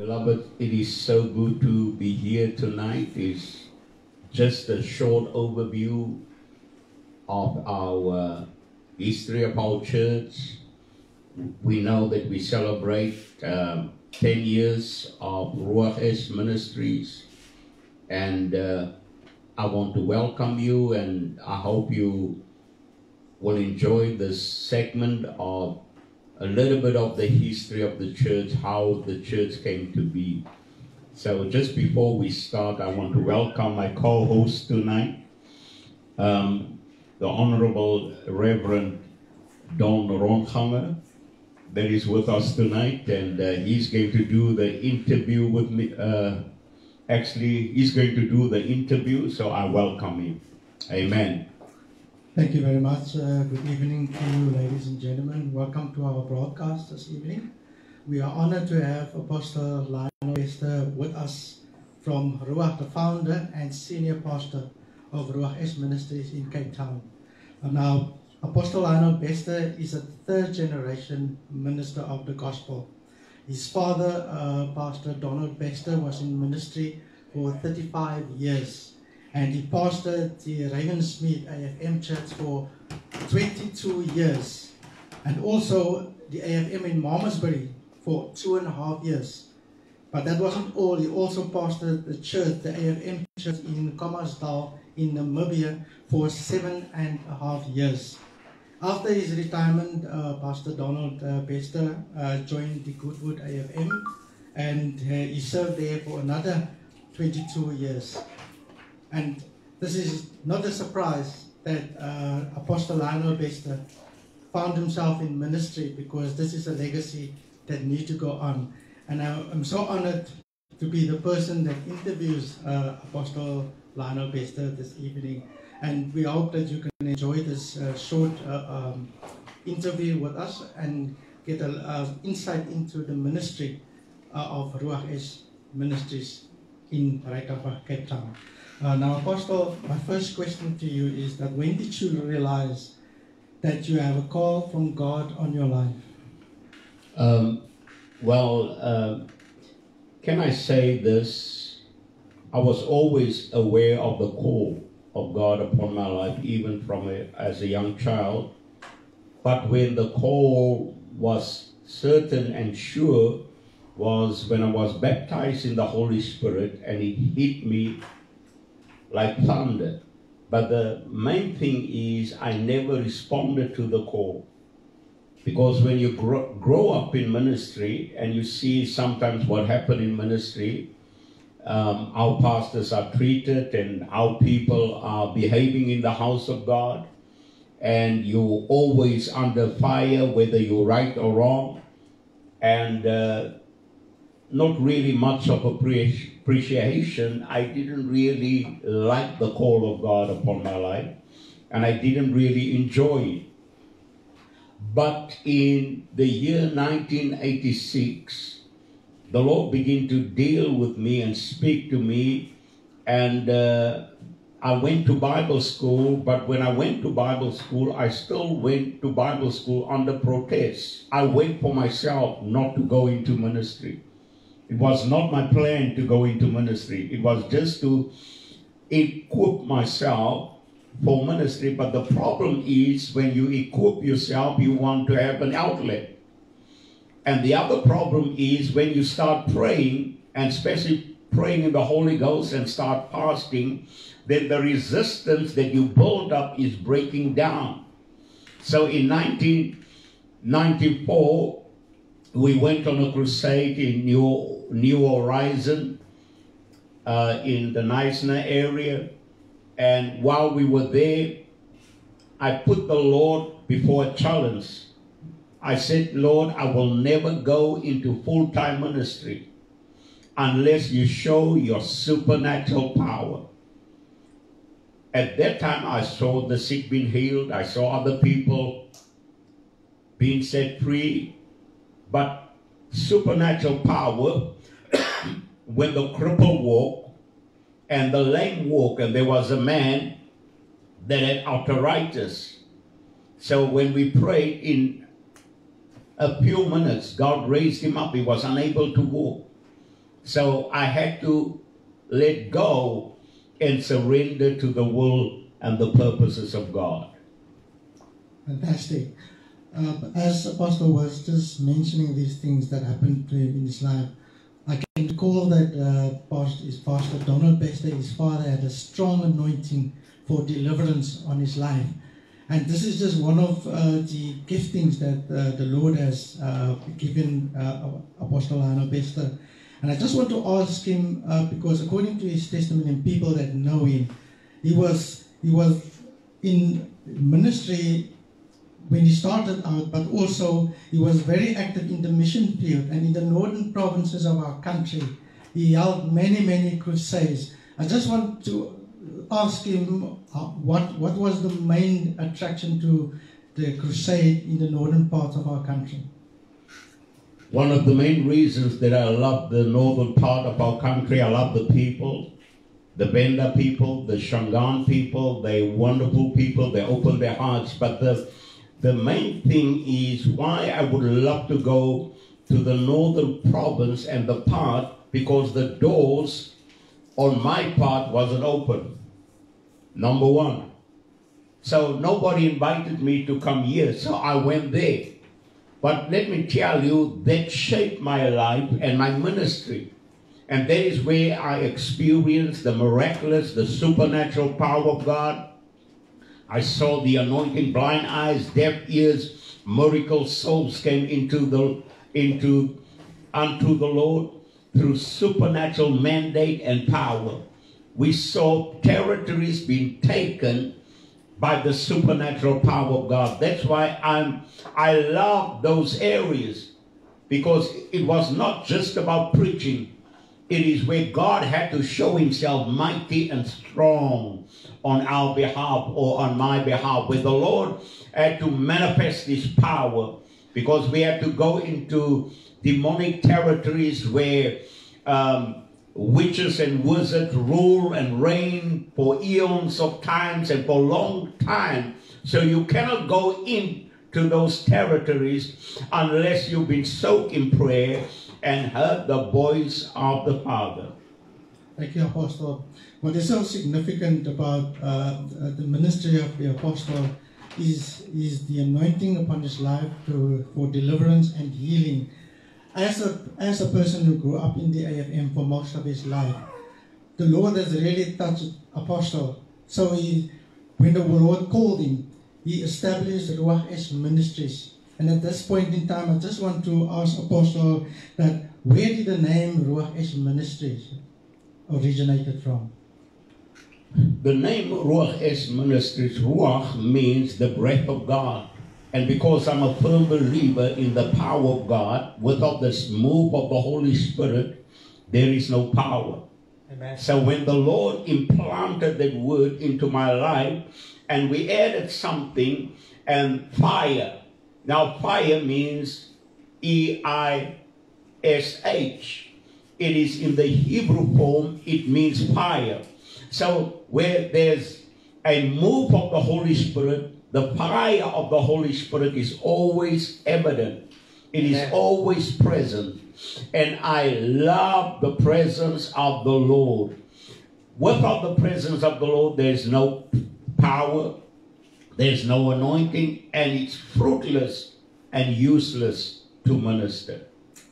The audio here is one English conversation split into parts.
Beloved, it is so good to be here tonight. It's just a short overview of our uh, history of our church. We know that we celebrate um, 10 years of Ruach Eish Ministries, and uh, I want to welcome you, and I hope you will enjoy this segment of a little bit of the history of the church, how the church came to be. So just before we start, I want to welcome my co-host tonight, um, the Honorable Reverend Don Ronganger, that is with us tonight, and uh, he's going to do the interview with me. Uh, actually, he's going to do the interview, so I welcome him. Amen. Thank you very much. Uh, good evening to you, ladies and gentlemen. Welcome to our broadcast this evening. We are honored to have Apostle Lionel Bester with us from Ruach, the founder and senior pastor of Ruach Eish Ministries in Cape Town. Uh, now, Apostle Lionel Bester is a third generation minister of the gospel. His father, uh, Pastor Donald Bester, was in ministry for 35 years and he pastored the Ravensmead AFM Church for 22 years, and also the AFM in Malmesbury for two and a half years. But that wasn't all. He also pastored the church, the AFM church in Khomasdal in Namibia for seven and a half years. After his retirement, uh, Pastor Donald uh, Bester uh, joined the Goodwood AFM and uh, he served there for another 22 years. And this is not a surprise that uh, Apostle Lionel Bester found himself in ministry because this is a legacy that needs to go on. And I, am so honored to be the person that interviews uh, Apostle Lionel Bester this evening. And we hope that you can enjoy this uh, short uh, um, interview with us and get an insight into the ministry uh, of Ruach Es Ministries in Reykjavik, Cape Town. Uh, now, Apostle, my first question to you is that when did you realize that you have a call from God on your life? Um, well, uh, can I say this? I was always aware of the call of God upon my life, even from a, as a young child. But when the call was certain and sure, was when I was baptized in the Holy Spirit, and it hit me like thunder. But the main thing is I never responded to the call. Because when you grow, grow up in ministry and you see sometimes what happened in ministry, um, how pastors are treated and how people are behaving in the house of God, and you're always under fire, whether you're right or wrong, and uh, not really much of appreciation. I didn't really like the call of God upon my life, and I didn't really enjoy it. But in the year 1986, the Lord began to deal with me and speak to me, and uh, I went to Bible school. But when I went to Bible school, I still went to Bible school under protest. I went for myself not to go into ministry. It was not my plan to go into ministry. It was just to equip myself for ministry. But the problem is when you equip yourself, you want to have an outlet. And the other problem is when you start praying, and especially praying in the Holy Ghost and start fasting, then the resistance that you build up is breaking down. So in 1994, we went on a crusade in New, New Horizon uh, in the Knysna area. And while we were there, I put the Lord before a challenge. I said, Lord, I will never go into full time ministry unless you show your supernatural power. At that time, I saw the sick being healed, I saw other people being set free, but supernatural power, when the cripple walked and the lame walked, and there was a man that had arthritis. So when we prayed in a few minutes, God raised him up. He was unable to walk. So I had to let go and surrender to the will and the purposes of God. Fantastic. Uh, as Apostle was just mentioning these things that happened to him in his life, I can recall that uh, Pastor, his Donald Bester, his father, had a strong anointing for deliverance on his life. And this is just one of uh, the giftings that uh, the Lord has uh, given Apostle Lionel Bester. And I just want to ask him, because according to his testimony and people that know him, he was he was in ministry when he started out, but also he was very active in the mission field and in the northern provinces of our country. He held many, many crusades. I just want to ask him uh, what, what was the main attraction to the crusade in the northern part of our country. One of the main reasons that I love the northern part of our country, I love the people, the Venda people, the Shangaan people, they're wonderful people, they open their hearts, but the the main thing is why I would love to go to the northern province and the part because the doors on my part wasn't open. Number one. So nobody invited me to come here, so I went there. But let me tell you, that shaped my life and my ministry. And that is where I experienced the miraculous, the supernatural power of God. I saw the anointing, blind eyes, deaf ears, miracle souls came into the into unto the Lord through supernatural mandate and power. We saw territories being taken by the supernatural power of God. That's why I'm I love those areas because it was not just about preaching. It is where God had to show himself mighty and strong on our behalf or on my behalf, where the Lord had to manifest his power because we had to go into demonic territories where um, witches and wizards rule and reign for eons of times and for long time. So you cannot go into those territories unless you've been soaked in prayer and heard the voice of the Father. Thank you, Apostle. What is so significant about uh, the ministry of the Apostle is, is the anointing upon his life to, for deliverance and healing. As a, as a person who grew up in the AFM for most of his life, the Lord has really touched Apostle. So he, when the Lord called him, he established Ruach Eish Ministries. And at this point in time, I just want to ask Apostle that where did the name Ruach Eish Ministries originated from? The name Ruach Eish Ministries, Ruach means the breath of God. And because I'm a firm believer in the power of God, without this move of the Holy Spirit, there is no power. Amen. So when the Lord implanted that word into my life, and we added something, and fire. Now fire means E-I-S-H. It is in the Hebrew form, it means fire. So where there's a move of the Holy Spirit, the fire of the Holy Spirit is always evident. It is always present. And I love the presence of the Lord. Without the presence of the Lord, there's no power, there's no anointing, and it's fruitless and useless to minister.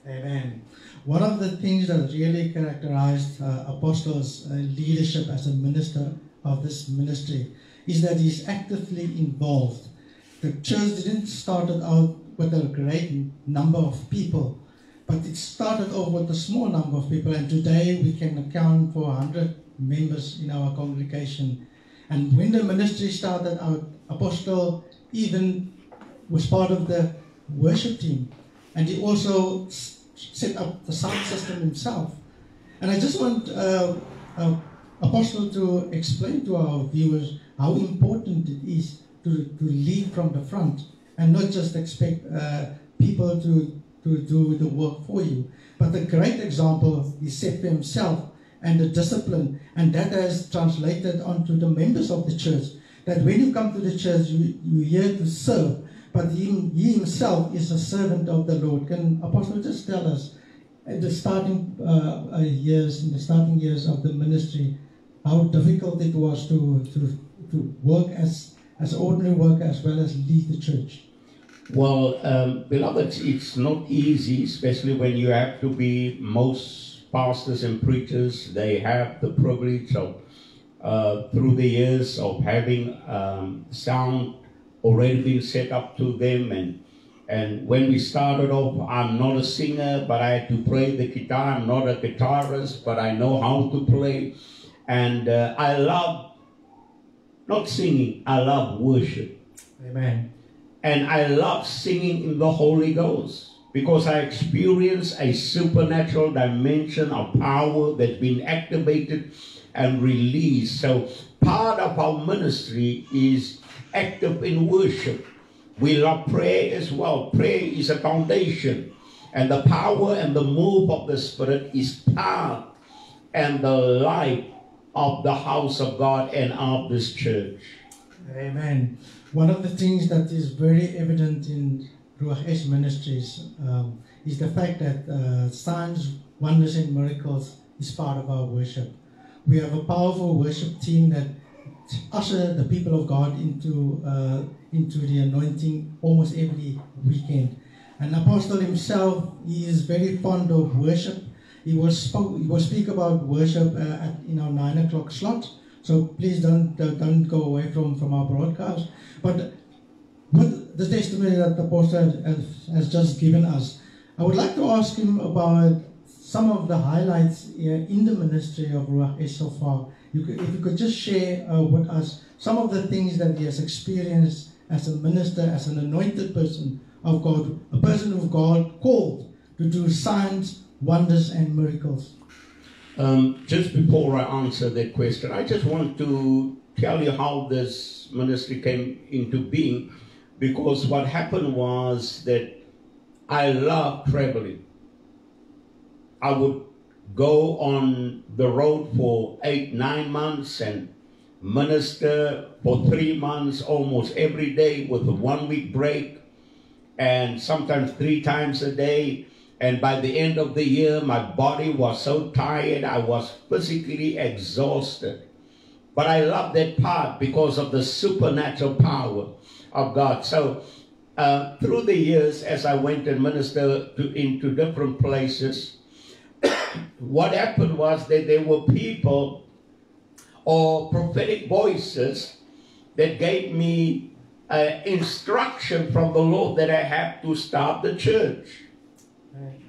Amen. One of the things that really characterized uh, Apostle's uh, leadership as a minister of this ministry is that he's actively involved. The church didn't start out with a great number of people, but it started off with a small number of people, and today we can account for 100 members in our congregation. And when the ministry started out, Apostle even was part of the worship team, and he also set up the sound system himself. And I just want uh, uh, Apostle to explain to our viewers how important it is to, to lead from the front and not just expect uh, people to, to do the work for you. But the great example he set for himself and the discipline, and that has translated onto the members of the church. That when you come to the church, you, you're here to serve, but he, he himself is a servant of the Lord. Can Apostle just tell us at the starting uh, uh, years, in the starting years of the ministry, how difficult it was to, to, to work as, as ordinary worker as well as lead the church? Well, um, beloved, it's not easy, especially when you have to be most pastors and preachers. They have the privilege of, uh, through the years, of having um, sound already been set up to them. And, and when we started off, I'm not a singer, but I had to play the guitar. I'm not a guitarist, but I know how to play. And uh, I love, not singing, I love worship. Amen. And I love singing in the Holy Ghost because I experience a supernatural dimension of power that's been activated and released. So part of our ministry is active in worship. We love prayer as well. Prayer is a foundation. And the power and the move of the Spirit is part and the life of the house of God and of this church. Amen. One of the things that is very evident in Ruach Eish Ministries um, is the fact that uh, signs, wonders, and miracles is part of our worship. We have a powerful worship team that usher the people of God into uh, into the anointing almost every weekend. And Apostle himself, he is very fond of worship. He will spoke, he will speak about worship uh, at in our nine o'clock slot. So please don't uh, don't go away from from our broadcast. But the testimony that the pastor has, has just given us, I would like to ask him about some of the highlights in the ministry of Ruach Eish so far. You could, if you could just share uh, with us some of the things that he has experienced as a minister, as an anointed person of God, a person of God called to do signs, wonders, and miracles. Um, just before I answer that question, I just want to tell you how this ministry came into being because what happened was that I love traveling. I would go on the road for eight, nine months and minister for three months almost every day with a one week break and sometimes three times a day. And by the end of the year, my body was so tired, I was physically exhausted. But I love that part because of the supernatural power of God. So uh, through the years, as I went and ministered to, into different places, what happened was that there were people or prophetic voices that gave me uh, instruction from the Lord that I have to start the church.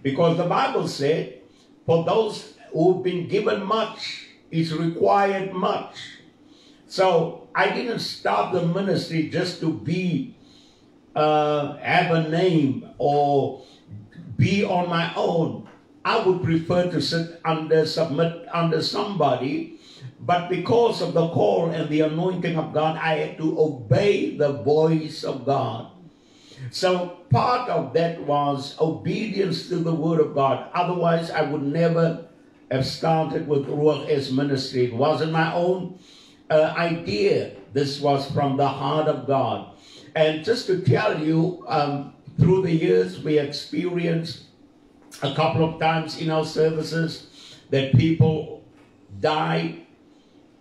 Because the Bible said, for those who've been given much, is required much. So I didn't start the ministry just to be, uh, have a name or be on my own. I would prefer to sit under, submit under somebody. But because of the call and the anointing of God, I had to obey the voice of God. So part of that was obedience to the word of God. Otherwise, I would never have started with Ruach Eish ministry. It wasn't my own uh, idea. This was from the heart of God. And just to tell you, um, through the years, we experienced a couple of times in our services that people died.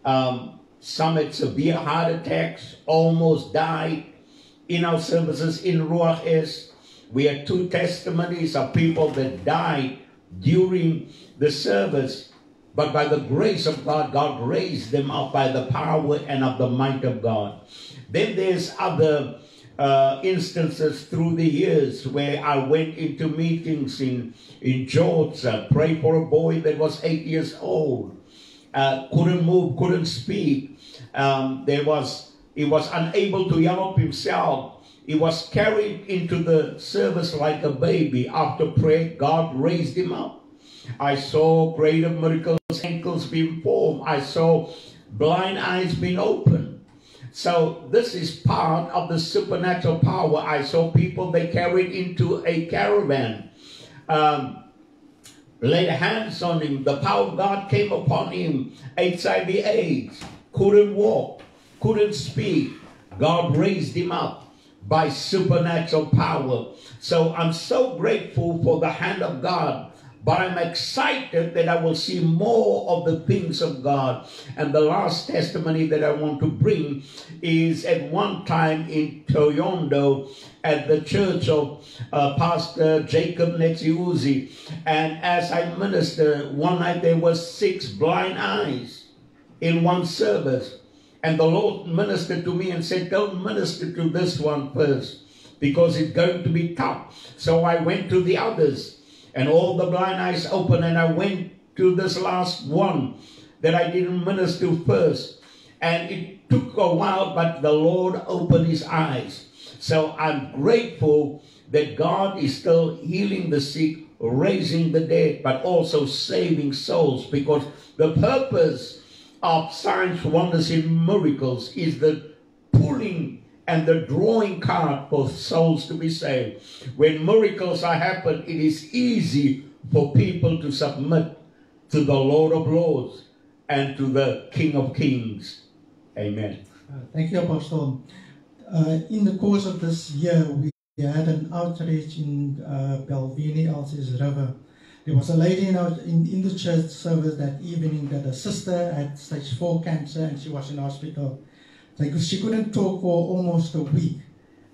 Um, some had severe heart attacks, almost died in our services in Ruach Eish. We had two testimonies of people that died during the service, but by the grace of God, God raised them up by the power and of the might of God. Then there's other uh, instances through the years where I went into meetings in, in Georgia, pray for a boy that was eight years old, uh, couldn't move, couldn't speak. Um, there was, he was unable to help himself. He was carried into the service like a baby. After prayer, God raised him up. I saw greater miracles, ankles being formed. I saw blind eyes being opened. So this is part of the supernatural power. I saw people they carried into a caravan. Um, laid hands on him. The power of God came upon him. HIV AIDS. Couldn't walk. Couldn't speak. God raised him up by supernatural power. So I'm so grateful for the hand of God but I'm excited that I will see more of the things of God. And the last testimony that I want to bring is at one time in Thohoyandou at the church of uh, Pastor Jacob Netsiuzi. And as I ministered, one night there was six blind eyes in one service. And the Lord ministered to me and said, don't minister to this one first because it's going to be tough. So I went to the others and all the blind eyes opened and I went to this last one that I didn't minister first. And it took a while, but the Lord opened his eyes. So I'm grateful that God is still healing the sick, raising the dead, but also saving souls because the purpose of signs, wonders, and miracles is the pulling and the drawing card for souls to be saved. When miracles are happen, it is easy for people to submit to the Lord of Lords and to the King of Kings. Amen. Uh, thank you, Apostle. Uh, in the course of this year, we had an outreach in uh, Belvini, Elsies River. There was a lady in, our, in, in the church service that evening that a sister had stage 4 cancer and she was in hospital. Like she couldn't talk for almost a week.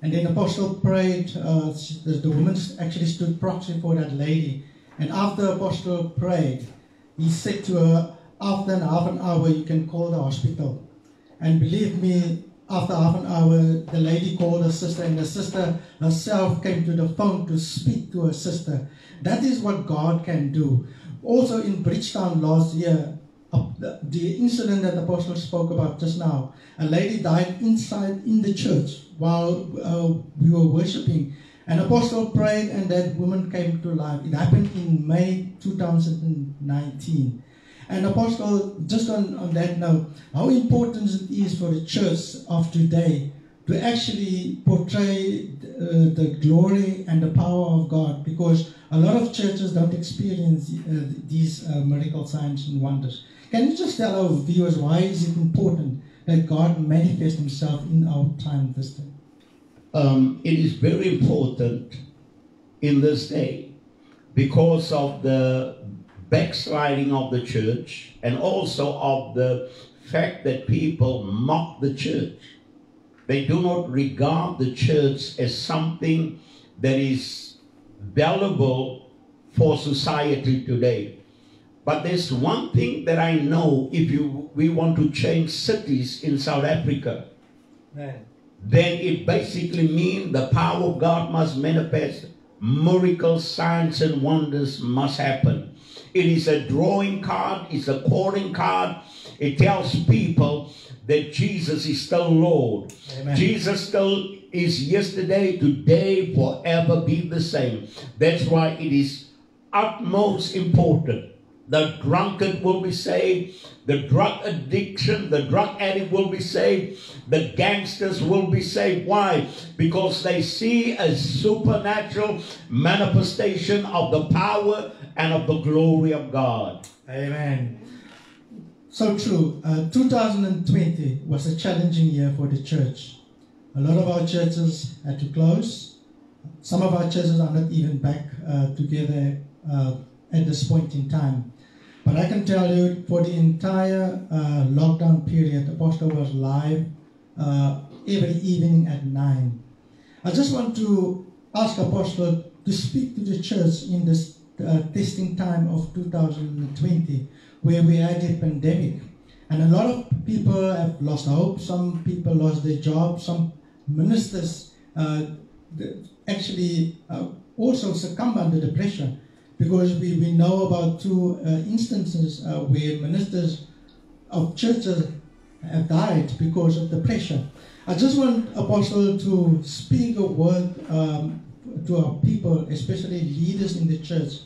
And then Apostle prayed, uh, the, the woman actually stood proxy for that lady. And after the Apostle prayed, he said to her, after an half an hour, you can call the hospital. And believe me, after half an hour, the lady called her sister, and the sister herself came to the phone to speak to her sister. That is what God can do. Also in Bridgetown last year, the, the incident that the apostle spoke about just now, a lady died inside in the church while uh, we were worshiping. An apostle prayed and that woman came to life. It happened in May 2019. And Apostle, just on, on that note, how important it is for the church of today to actually portray uh, the glory and the power of God because a lot of churches don't experience uh, these uh, miracle signs and wonders. Can you just tell our viewers why is it important that God manifest himself in our time this day? Um, it is very important in this day because of the backsliding of the church and also of the fact that people mock the church. They do not regard the church as something that is valuable for society today. But there's one thing that I know if you we want to change cities in South Africa, Man. then it basically means the power of God must manifest. Miracles, signs, and wonders must happen. It is a drawing card, it's a calling card. It tells people that Jesus is still Lord. Amen. Jesus still is yesterday, today, forever be the same. That's why it is utmost important. The drunkard will be saved. The drug addiction, the drug addict will be saved. The gangsters will be saved. Why? Because they see a supernatural manifestation of the power and of the glory of God. Amen. So true. Uh, 2020 was a challenging year for the church. A lot of our churches had to close. Some of our churches are not even back uh, together uh, at this point in time. But I can tell you, for the entire uh, lockdown period, Apostle was live uh, every evening at 9. I just want to ask Apostle to speak to the church in this uh, testing time of 2020 where we had a pandemic. And a lot of people have lost hope. Some people lost their job. Some ministers uh, actually uh, also succumbed under the pressure because we, we know about two uh, instances uh, where ministers of churches have died because of the pressure. I just want Apostle to speak a word um, to our people, especially leaders in the church,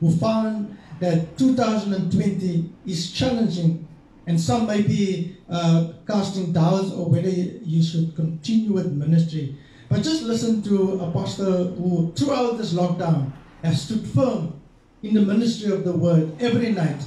who found that 2020 is challenging and some may be uh, casting doubts or whether you should continue with ministry. But just listen to Apostle who throughout this lockdown has stood firm in the ministry of the word every night.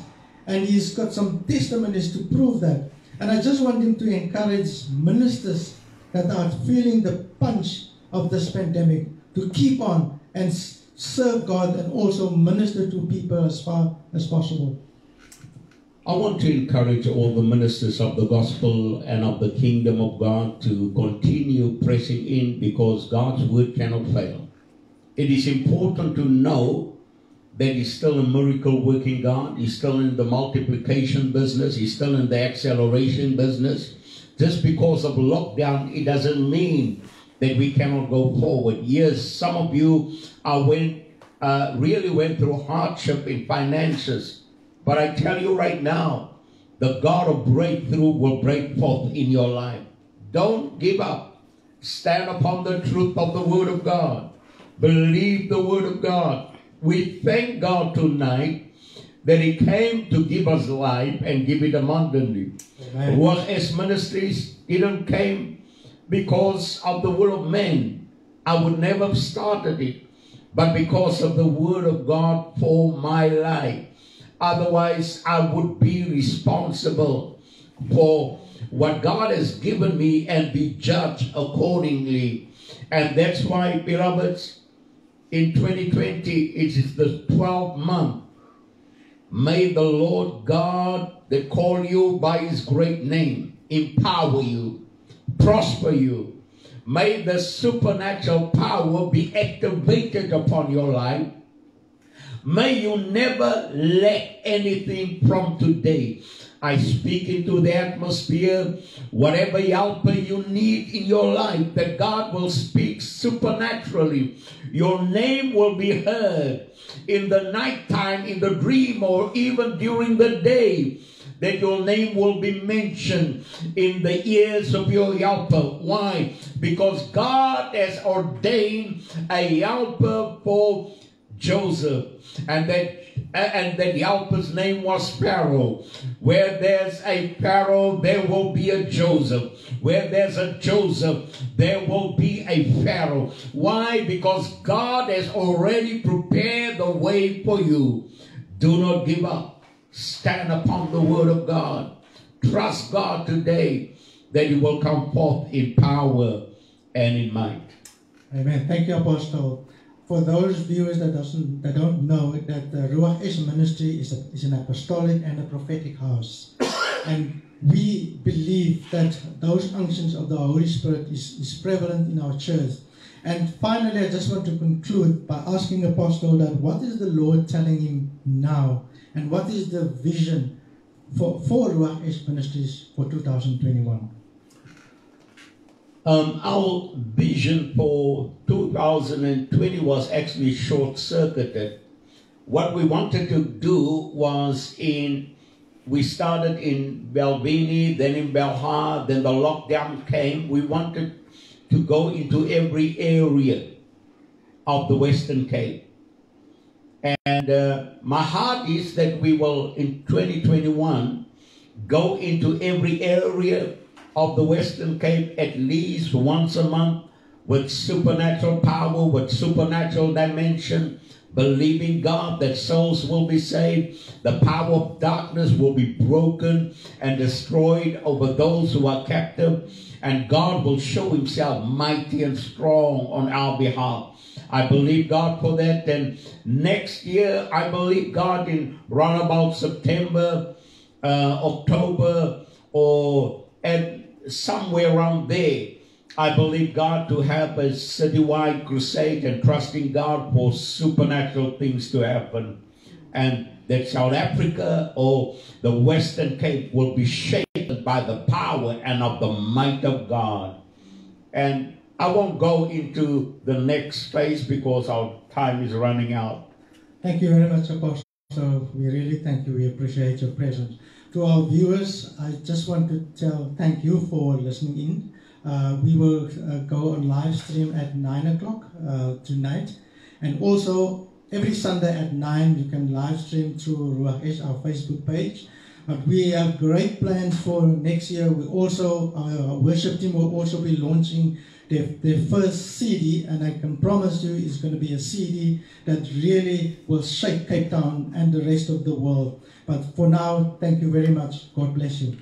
And he's got some testimonies to prove that. And I just want him to encourage ministers that are feeling the punch of this pandemic to keep on and serve God and also minister to people as far as possible. I want to encourage all the ministers of the gospel and of the kingdom of God to continue pressing in because God's word cannot fail. It is important to know that He's still a miracle working God. He's still in the multiplication business. He's still in the acceleration business. Just because of lockdown, it doesn't mean that we cannot go forward. Yes, some of you are went, uh, really went through hardship in finances. But I tell you right now, the God of breakthrough will break forth in your life. Don't give up. Stand upon the truth of the Word of God. Believe the Word of God. We thank God tonight that He came to give us life and give it abundantly. Amen. Ruach Eish Ministries didn't came because of the will of men. I would never have started it, but because of the word of God for my life. Otherwise, I would be responsible for what God has given me and be judged accordingly. And that's why, beloveds, in 2020, it is the 12th month. May the Lord God that call you by his great name empower you, prosper you. May the supernatural power be activated upon your life. May you never lack anything from today. I speak into the atmosphere, whatever helper you need in your life, that God will speak supernaturally. Your name will be heard in the nighttime, in the dream, or even during the day. That your name will be mentioned in the ears of your helper. Why? Because God has ordained a helper for Joseph, and that and that helper's name was Pharaoh. Where there's a Pharaoh, there will be a Joseph. Where there's a Joseph, there will be a Pharaoh. Why? Because God has already prepared the way for you. Do not give up. Stand upon the word of God. Trust God today that you will come forth in power and in might. Amen. Thank you, Apostle. For those viewers that doesn't that don't know that the Ruach Eish ministry is, a, is an apostolic and a prophetic house, and we believe that those unctions of the Holy Spirit is, is prevalent in our church. And finally, I just want to conclude by asking Apostle that what is the Lord telling him now, and what is the vision for for Ruach Eish ministries for 2021. Um, our vision for 2020 was actually short circuited. What we wanted to do was in, we started in Belvini, then in Belhar, then the lockdown came. We wanted to go into every area of the Western Cape. And uh, my heart is that we will, in 2021, go into every area of the Western Cape at least once a month with supernatural power, with supernatural dimension, believing God that souls will be saved, the power of darkness will be broken and destroyed over those who are captive, and God will show himself mighty and strong on our behalf. I believe God for that. And next year, I believe God in roundabout September, uh, October, or and somewhere around there, I believe God to have a citywide crusade and trusting God for supernatural things to happen. And that South Africa or the Western Cape will be shaken by the power and of the might of God. And I won't go into the next phase because our time is running out. Thank you very much, Apostle. So we really thank you. We appreciate your presence. To our viewers, I just want to tell thank you for listening in. Uh, we will uh, go on live stream at 9 o'clock uh, tonight. And also, every Sunday at 9, you can live stream through Ruach our Facebook page. But we have great plans for next year. We also, our worship team will also be launching their, their first CD, and I can promise you it's going to be a CD that really will shake Cape Town and the rest of the world. But for now, thank you very much. God bless you.